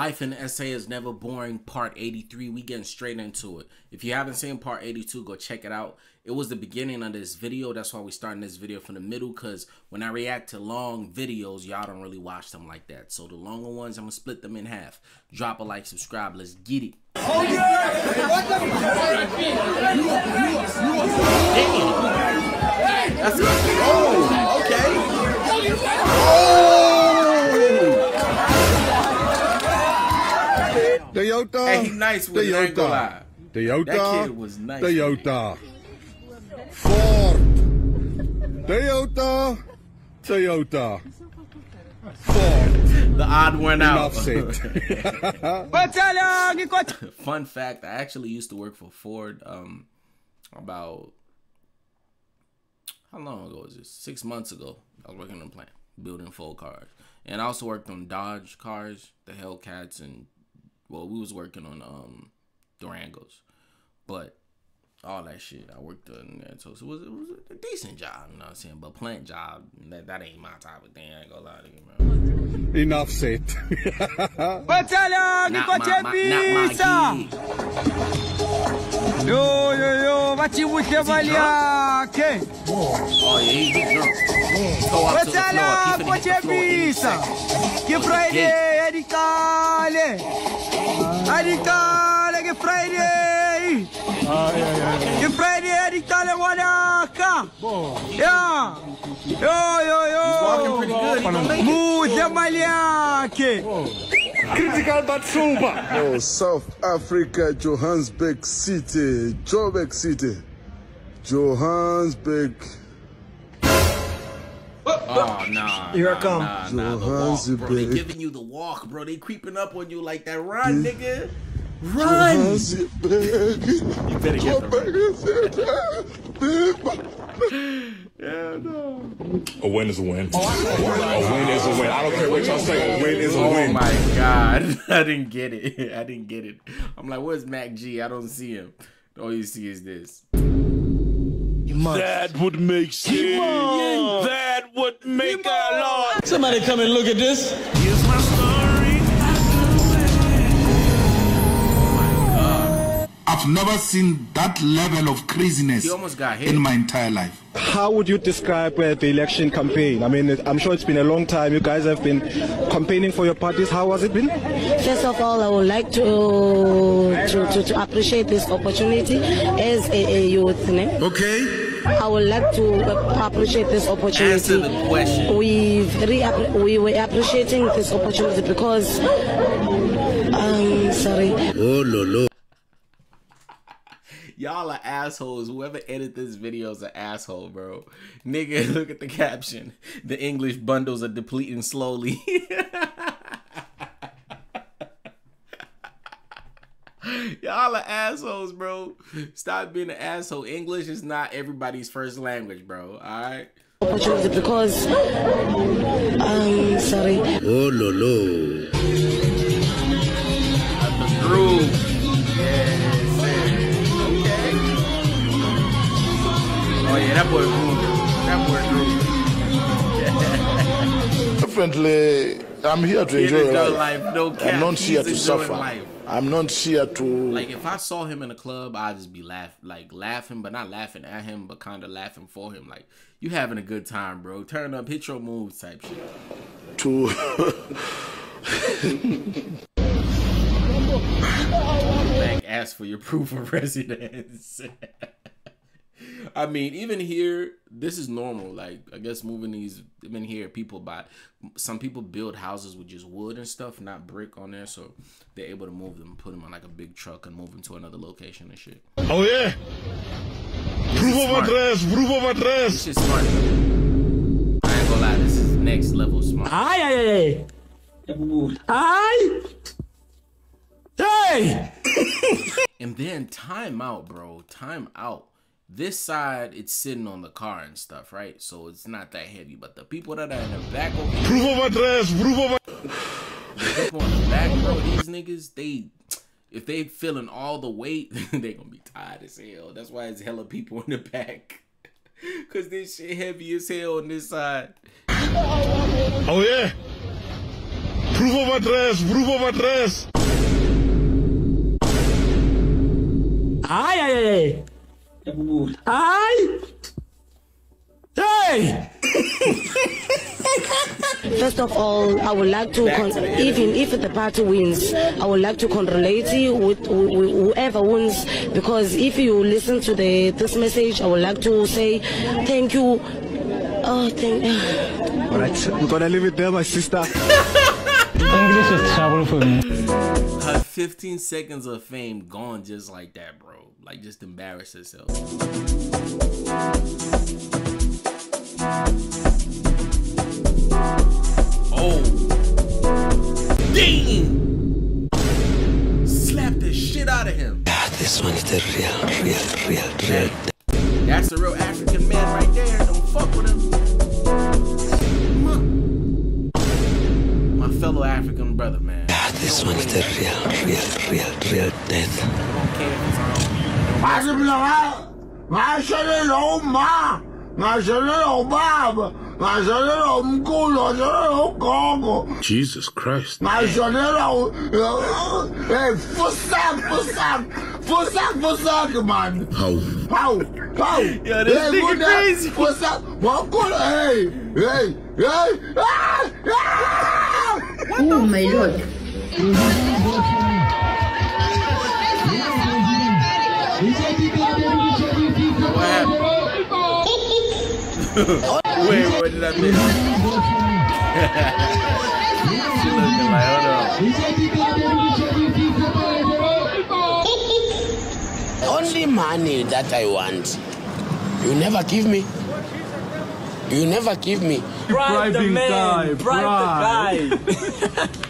Life in SA is never boring. Part 83. We getting straight into it. If you haven't seen part 82, go check it out. It was the beginning of this video. That's why we starting this video from the middle. Cause when I react to long videos, y'all don't really watch them like that. So the longer ones, I'm gonna split them in half. Drop a like, subscribe. Let's get it. Oh yeah! That's oh, okay. Oh! Toyota. Hey, he nice with it, I ain't gonna. Toyota. That kid was nice. Toyota. Ford. Toyota. Toyota. Ford. The odd one out. Fun fact: I actually used to work for Ford. Um, about how long ago was this? Six months ago. I was working on a plant building full cars, and I also worked on Dodge cars, the Hellcats, and well, we was working on um Durangos, but all that shit I worked on that, So it was it was a decent job, you know what I'm saying? But plant job, that, that ain't my type of thing. I ain't gonna lie to you, man. Enough said. Batalha Not my, my, not my gig. Yo yo yo, vachibushe valiake. Oh yeah, he, he drunk. Throw up to the floor. Batalha He finna hit the floor any second. Que Friday adikale. Adikale que Friday. Que Friday adikale wanaka. Yeah. Yo yo yo. Walking pretty good. He gonna make it. Muze maliake. Critical but super. Oh, South Africa, Johannesburg City, Joburg City, Johannesburg. Oh nah. Here I come. Nah, nah, the walk, bro. They giving you the walk, bro. They creeping up on you like that. Run, nigga. Run. You better get the Yeah, no. A win is a win. Oh, a win is a win. I don't care what y'all say. A win is a win. Oh win. my god. I didn't get it. I didn't get it. I'm like, where's Mac G? I don't see him. All you see is this. That would make sense. That would make a lot. Somebody come and look at this. Here's my story. I've never seen that level of craziness He almost got hit. in my entire life. How would you describe uh, the election campaign? I mean, I'm sure it's been a long time. You guys have been campaigning for your parties. How has it been? First of all, I would like to to, to, to appreciate this opportunity as a, a youth. ne? Okay? I would like to uh, appreciate this Answer opportunity. the question. We very appre- we were appreciating this opportunity because um sorry Y'all are assholes. Whoever edit this video is an asshole, bro. Nigga, look at the caption. The English bundles are depleting slowly. Y'all are assholes, bro. Stop being an asshole. English is not everybody's first language, bro. Alright? opportunity because um sorry The groove. Yes. Okay. Oh yeah, that boy groove. That boy groove. Definitely, I'm here to enjoy enjoy life. life, no cap. I'm not He's here to suffer. life. I'm not here to. Like if I saw him in a club, I'd just be laugh like laughing, but not laughing at him, but kind of laughing for him. Like you having a good time, bro. Turn up, hit your moves, type shit. to ask for your proof of residence. I mean, even here, this is normal. Like, I guess moving these, even here, people buy. Some people build houses with just wood and stuff, not brick on there, so they're able to move them, put them on like a big truck, and move them to another location and shit. Oh yeah. Proof of address. Proof of address. This shit smart. I ain't gonna lie, this is next level smart. Ay, ay, ay. Ay. Hey. And then time out, bro. Time out. This side, it's sitting on the car and stuff, right? So it's not that heavy. But the people that are in the back over here, Proof of address. Proof of. the people in the back, bro, these niggas, they if they feeling all the weight, they gonna be tired as hell. That's why it's hella people in the back. Cause this shit heavy as hell on this side. Oh yeah. Proof of address, proof of address. Ay, ay, ay. Ay. Hey! First of all, I would like to, con- even if the party wins, I would like to congratulate you with wh- wh- whoever wins. Because if you listen to the this message, I would like to say thank you. Oh, thank. All right, we're gonna leave it there, my sister. English is trouble for me. Her 15 seconds of fame gone just like that, bro. Like just embarrass herself. Oh. Ding! Slap the shit out of him. This one is the real, real, real, real. That's the real African man right there. Don't fuck with him. My fellow African brother, man. This one is the real, real, real, real death. Don't care if it's on. ngazibulala ngashalela uma ngashalela ubaba ngashalela umkhulu ngashalela ugogo Jesus Christ. ngashalela u- hey fusak fusak fusak fusak man How? How? How? Yo, this hey, nigga crazy. What's up? What good? Hey, hey, hey! Ah! Ah! Oh my lord. What happened? Wait, what did I miss? she looking like, hold on. Only money that I want. You never give me. You never give me. Bribe the man. Bribe the guy.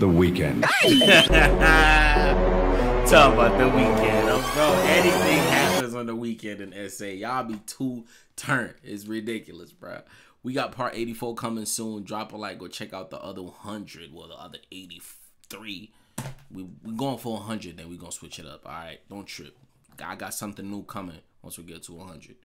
the weekend. Talk about the weekend, oh, bro. Anything happens on the weekend in SA. Y'all be too turned. It's ridiculous, bro. We got part 84 coming soon. Drop a like. Go check out the other 100. Well, the other 83. We we going for 100. Then we gonna switch it up. All right, don't trip. I got something new coming once we get to 100.